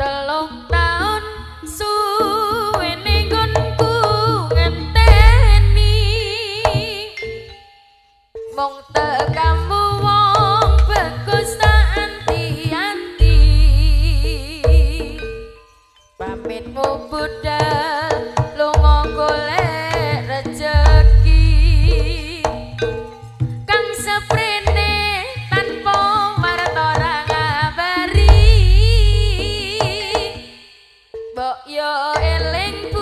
Telung waiting for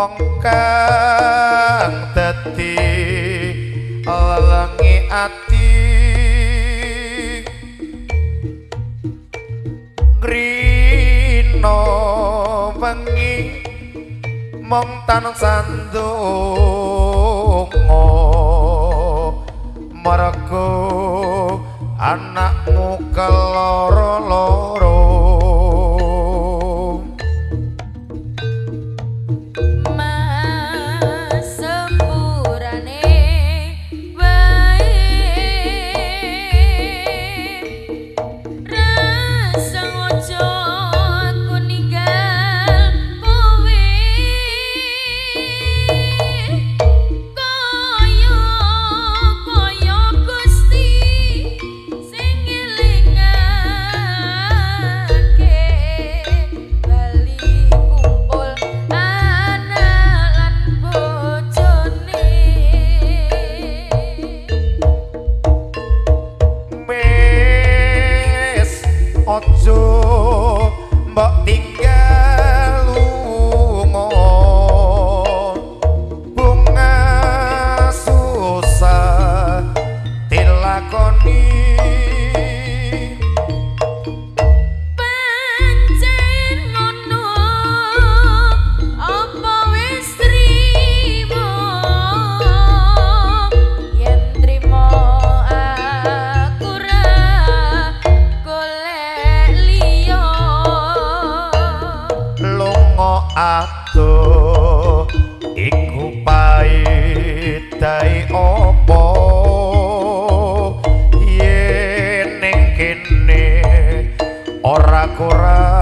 wong kang dadi lelengi ati. Ngrino wengi mong tansandung mergo anakmu keloro-loro. Lelengi